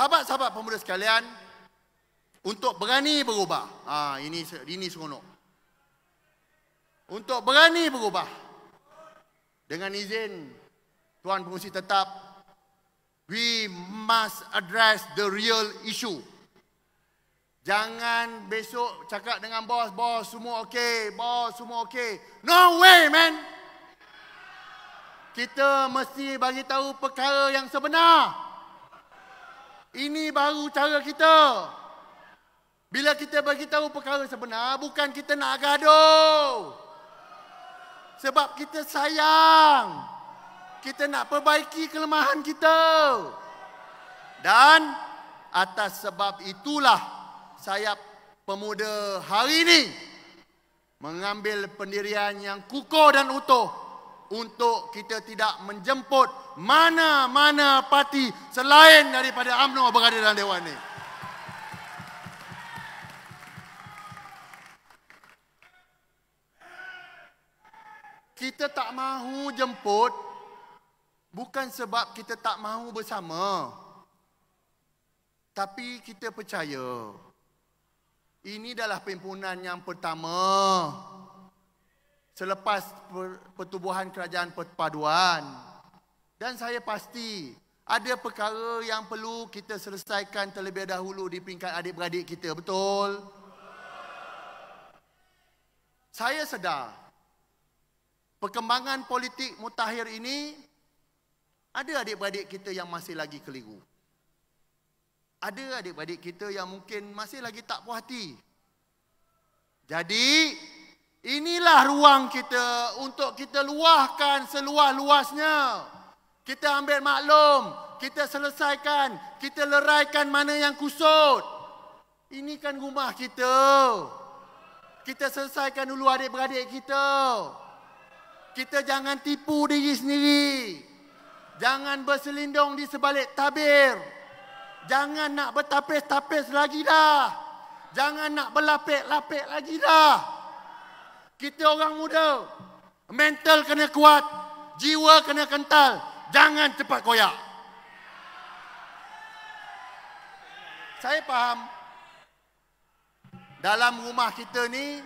Sahabat-sahabat pemuda sekalian, untuk berani berubah. Ah ha, ini ini seronok. Untuk berani berubah. Dengan izin Tuan Pengurusi Tetap, we must address the real issue. Jangan besok cakap dengan bos, bos semua okey, bos semua okey. No way, man. Kita mesti bagi tahu perkara yang sebenar. Ini baru cara kita. Bila kita bagi tahu perkara sebenar, bukan kita nak gaduh. Sebab kita sayang. Kita nak perbaiki kelemahan kita. Dan atas sebab itulah saya pemuda hari ini mengambil pendirian yang kukuh dan utuh untuk kita tidak menjemput mana-mana parti selain daripada UMNO berada dalam Dewan ini. kita tak mahu jemput bukan sebab kita tak mahu bersama. Tapi kita percaya ini adalah perhimpunan yang pertama selepas pertubuhan kerajaan perpaduan. Dan saya pasti ada perkara yang perlu kita selesaikan terlebih dahulu di peringkat adik-beradik kita. Betul? Saya sedar perkembangan politik mutakhir ini ada adik-beradik kita yang masih lagi keliru. Ada adik-beradik kita yang mungkin masih lagi tak puas hati. Jadi, inilah ruang kita untuk kita luahkan seluas-luasnya. Kita ambil maklum, kita selesaikan, kita leraikan mana yang kusut. Ini kan rumah kita. Kita selesaikan dulu adik-beradik kita. Kita jangan tipu diri sendiri. Jangan berselindung di sebalik tabir. Jangan nak bertapis-tapis lagi dah. Jangan nak berlapik-lapik lagi dah. Kita orang muda. Mental kena kuat. Jiwa kena kental. Jangan cepat koyak. Saya faham. Dalam rumah kita ni.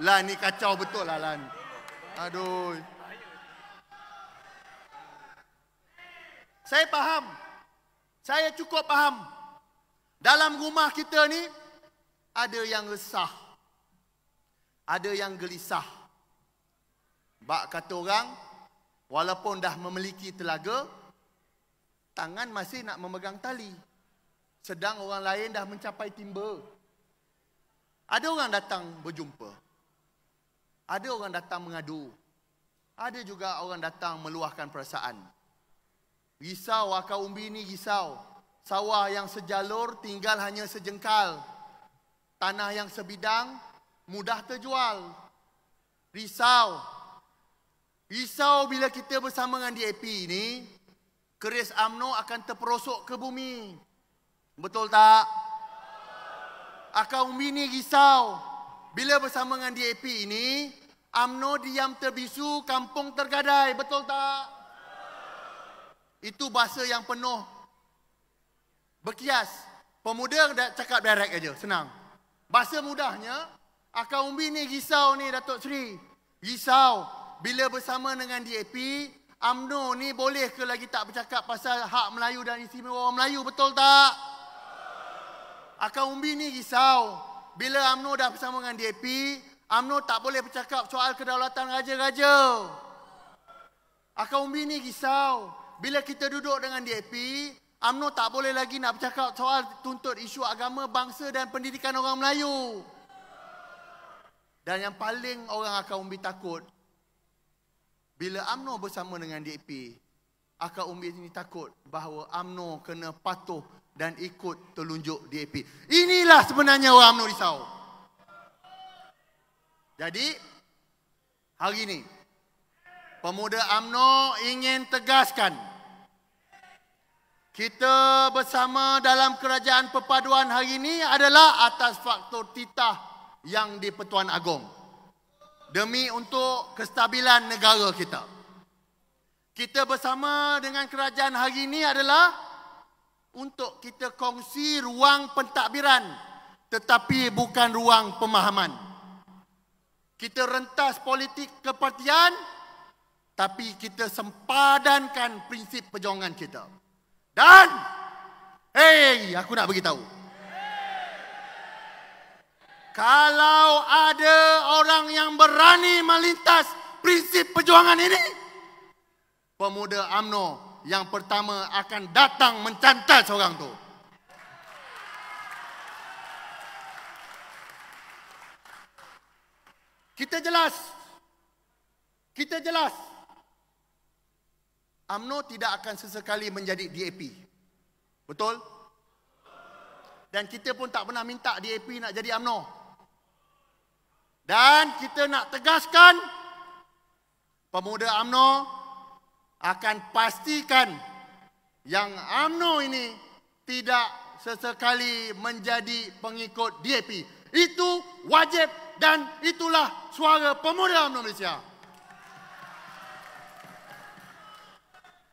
Lah ni kacau betul lah ni. Aduh. Saya faham. Saya cukup faham. Dalam rumah kita ni ada yang resah. Ada yang gelisah. Bak kata orang walaupun dah memiliki telaga tangan masih nak memegang tali. Sedang orang lain dah mencapai timba. Ada orang datang berjumpa. Ada orang datang mengadu. Ada juga orang datang meluahkan perasaan. Risau akar umbi ini risau. Sawah yang sejalur tinggal hanya sejengkal. Tanah yang sebidang mudah terjual. Risau. Risau bila kita bersama dengan DAP ini, keris AMNO akan terperosok ke bumi. Betul tak? Akar umbi ini risau. Bila bersama dengan DAP ini, AMNO diam terbisu, kampung tergadai. Betul tak? Itu bahasa yang penuh berkias. Pemuda cakap direct aja, senang. Bahasa mudahnya, akar umbi ni risau ni Datuk Seri. Risau. Bila bersama dengan DAP, AMNO ni boleh ke lagi tak bercakap pasal hak Melayu dan istimewa orang Melayu. Betul tak? Akar umbi ni risau bila UMNO dah bersama dengan DAP, UMNO tak boleh bercakap soal kedaulatan raja-raja. Akar umbi ni risau. Bila kita duduk dengan DAP, UMNO tak boleh lagi nak bercakap soal tuntut isu agama, bangsa dan pendidikan orang Melayu. Dan yang paling orang akar umbi takut, bila UMNO bersama dengan DAP, akar umbi ini takut bahawa UMNO kena patuh dan ikut telunjuk DAP. Inilah sebenarnya orang UMNO risau. Jadi, hari ini, pemuda UMNO ingin tegaskan kita bersama dalam kerajaan perpaduan hari ini adalah atas faktor titah yang di Pertuan Agong. Demi untuk kestabilan negara kita. Kita bersama dengan kerajaan hari ini adalah untuk kita kongsi ruang pentadbiran tetapi bukan ruang pemahaman. Kita rentas politik kepartian tapi kita sempadankan prinsip perjuangan kita. Dan hey, aku nak beritahu. Kalau ada orang yang berani melintas prinsip perjuangan ini, pemuda AMNO yang pertama akan datang mencantas orang tu. Kita jelas. Kita jelas. AMNO tidak akan sesekali menjadi DAP. Betul? Dan kita pun tak pernah minta DAP nak jadi AMNO. Dan kita nak tegaskan pemuda AMNO akan pastikan yang AMNO ini tidak sesekali menjadi pengikut DAP. Itu wajib dan itulah suara pemuda UMNO Malaysia.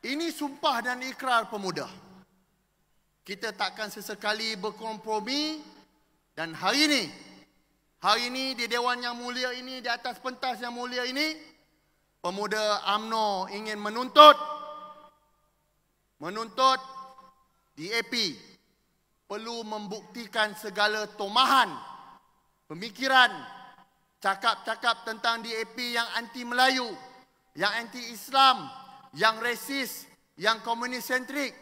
Ini sumpah dan ikrar pemuda. Kita takkan sesekali berkompromi dan hari ini, hari ini di Dewan Yang Mulia ini, di atas pentas Yang Mulia ini, pemuda AMNO ingin menuntut, menuntut DAP perlu membuktikan segala tomahan pemikiran cakap-cakap tentang DAP yang anti Melayu, yang anti Islam, yang resis, yang komunis sentrik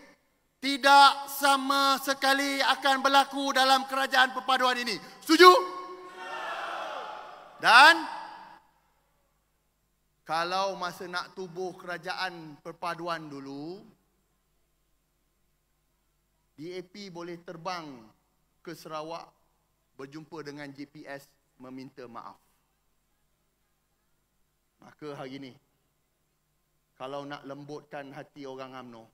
tidak sama sekali akan berlaku dalam kerajaan perpaduan ini. Setuju? Dan kalau masa nak tubuh kerajaan perpaduan dulu, DAP boleh terbang ke Sarawak berjumpa dengan GPS meminta maaf. Maka hari ini, kalau nak lembutkan hati orang UMNO,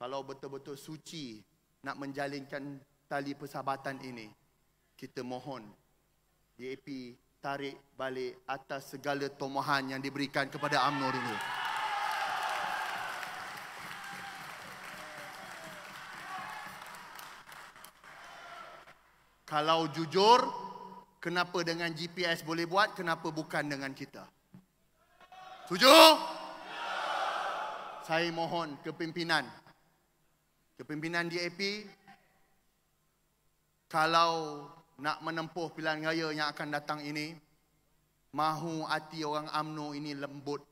kalau betul-betul suci nak menjalinkan tali persahabatan ini, kita mohon DAP tarik balik atas segala tomohan yang diberikan kepada UMNO dulu. Kalau jujur, kenapa dengan GPS boleh buat, kenapa bukan dengan kita? Setuju? Saya mohon kepimpinan. Kepimpinan DAP, kalau nak menempuh pilihan raya yang akan datang ini, mahu hati orang AMNO ini lembut.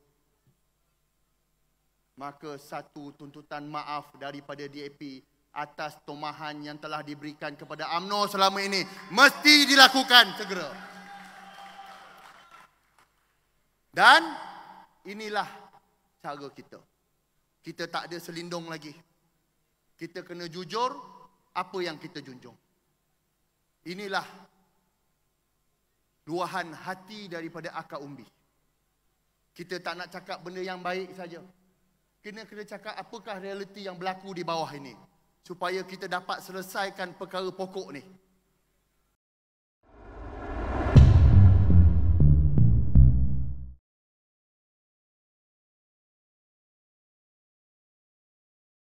Maka satu tuntutan maaf daripada DAP atas tomahan yang telah diberikan kepada AMNO selama ini mesti dilakukan segera. Dan inilah cara kita. Kita tak ada selindung lagi. Kita kena jujur apa yang kita junjung. Inilah luahan hati daripada akar umbi. Kita tak nak cakap benda yang baik saja. Kena kena cakap apakah realiti yang berlaku di bawah ini supaya kita dapat selesaikan perkara pokok ni.